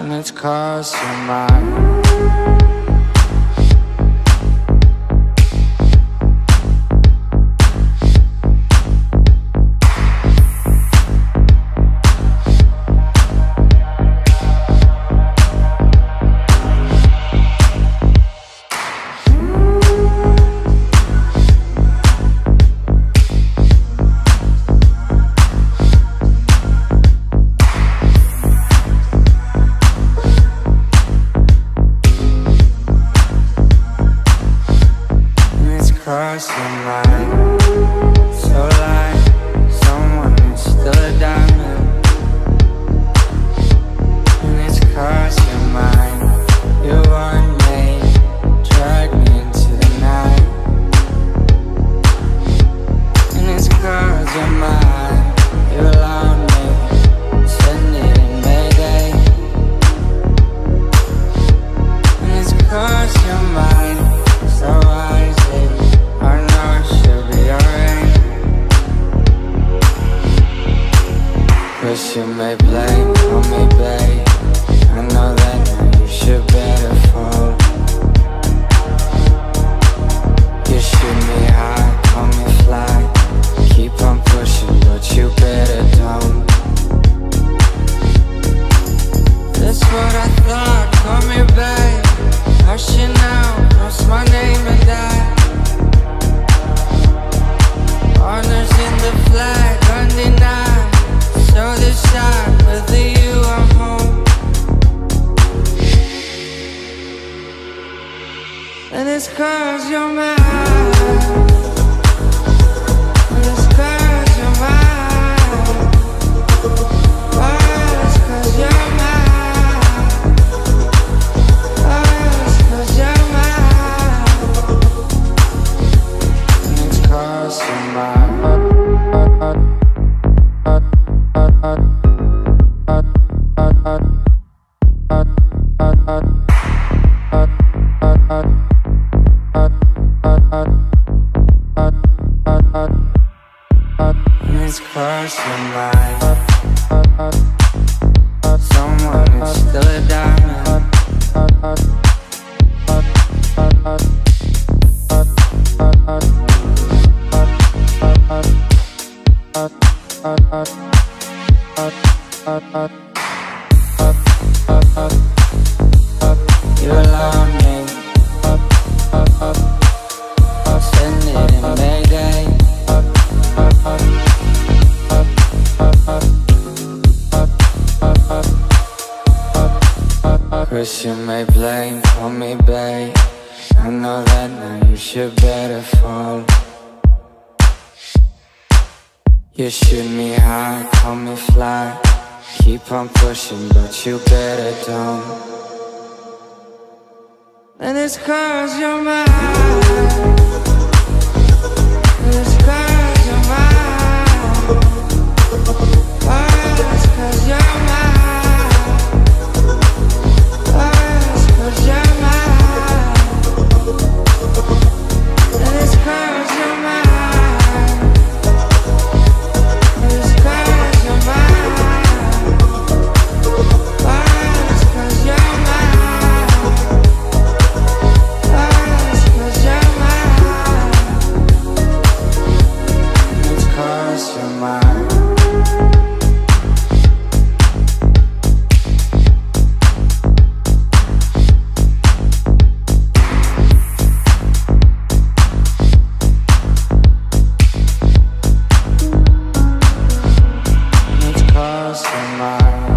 and it's costing my cross your So like someone stood down And it's cause you're mine. Someone still a diamond. You're alone. Wish you may blame for me, babe I know that now you should better fall. You shoot me high, call me fly. Keep on pushing, but you better don't. And it's cause you're mine. mind.